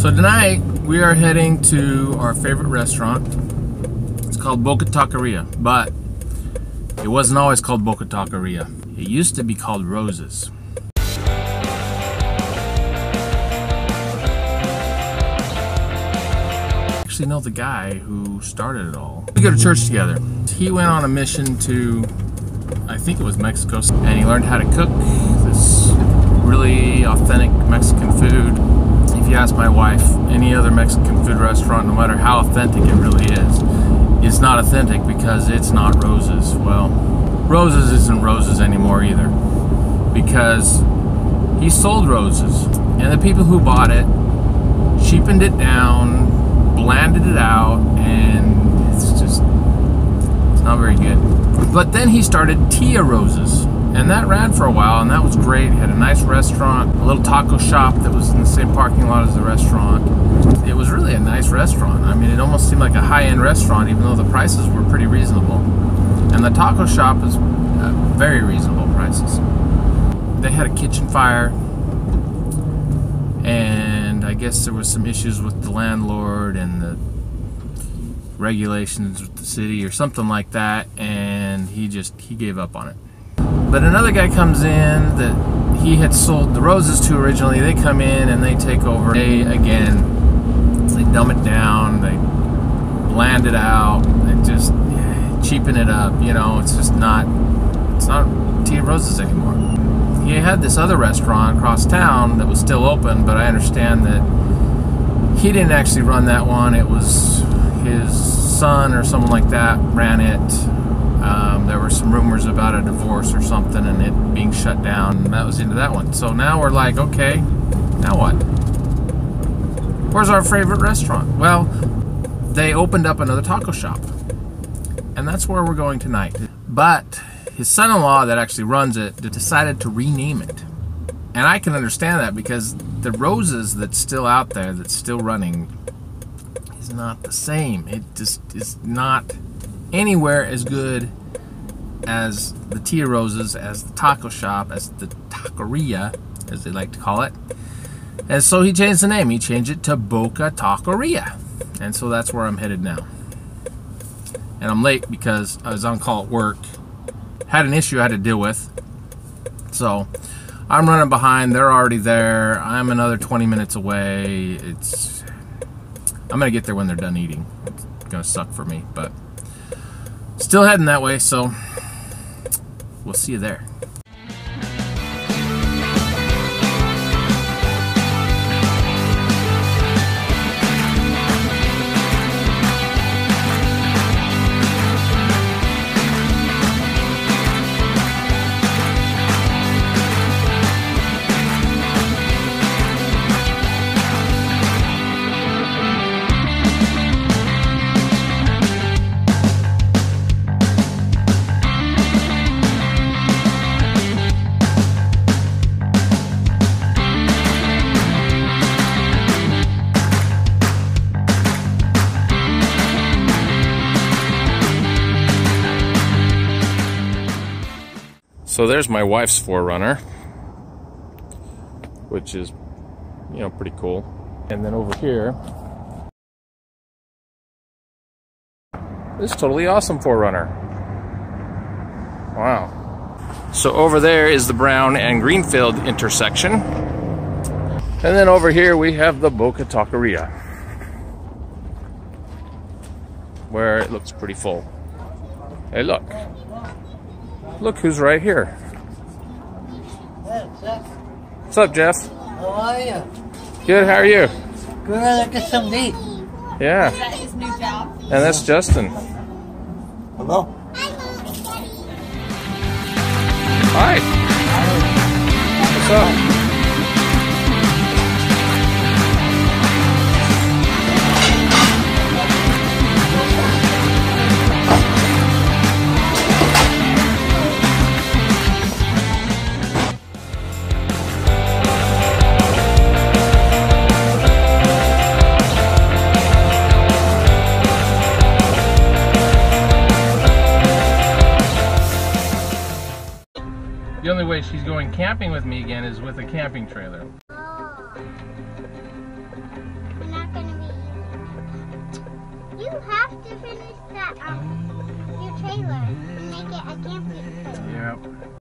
So tonight we are heading to our favorite restaurant. It's called Boca Taqueria, but it wasn't always called Boca Taqueria. It used to be called Roses. Actually know the guy who started it all. We go to church together. He went on a mission to, I think it was Mexico, and he learned how to cook this really authentic Mexican food. My wife, any other Mexican food restaurant, no matter how authentic it really is, it's not authentic because it's not roses. Well, roses isn't roses anymore either because he sold roses and the people who bought it cheapened it down, blanded it out, and it's just it's not very good. But then he started Tia Roses and that ran for a while, and that was great. Had a nice restaurant, a little taco shop that was in the same parking lot as the restaurant. It was really a nice restaurant. I mean, it almost seemed like a high-end restaurant, even though the prices were pretty reasonable. And the taco shop is uh, very reasonable prices. They had a kitchen fire, and I guess there was some issues with the landlord and the regulations with the city or something like that, and he just he gave up on it. But another guy comes in that he had sold the roses to originally. They come in and they take over. They again, they dumb it down. They bland it out. They just cheapen it up. You know, it's just not. It's not Tia Roses anymore. He had this other restaurant across town that was still open, but I understand that he didn't actually run that one. It was his son or someone like that ran it there were some rumors about a divorce or something and it being shut down. And that was into that one. So now we're like, okay, now what? Where's our favorite restaurant? Well, they opened up another taco shop. And that's where we're going tonight. But his son in law that actually runs it decided to rename it. And I can understand that because the roses that's still out there, that's still running, is not the same. It just is not anywhere as good as the Tia Roses, as the taco shop, as the taqueria, as they like to call it. And so he changed the name. He changed it to Boca Taqueria. And so that's where I'm headed now. And I'm late because I was on call at work. Had an issue I had to deal with. So I'm running behind. They're already there. I'm another 20 minutes away. It's I'm going to get there when they're done eating. It's going to suck for me, but Still heading that way, so we'll see you there. So there's my wife's 4Runner, which is, you know, pretty cool. And then over here, this totally awesome 4Runner. Wow. So over there is the Brown and Greenfield intersection. And then over here we have the Boca Taqueria, where it looks pretty full. Hey, look. Look who's right here. What's up, Jeff? How are you? Good, how are you? Good, look at some meat. Yeah. Is that his new job? And that's Justin. Hello? Hi. What's up? The only way she's going camping with me again is with a camping trailer. Oh, you have to finish that um your trailer and make it a camping trailer. Yep.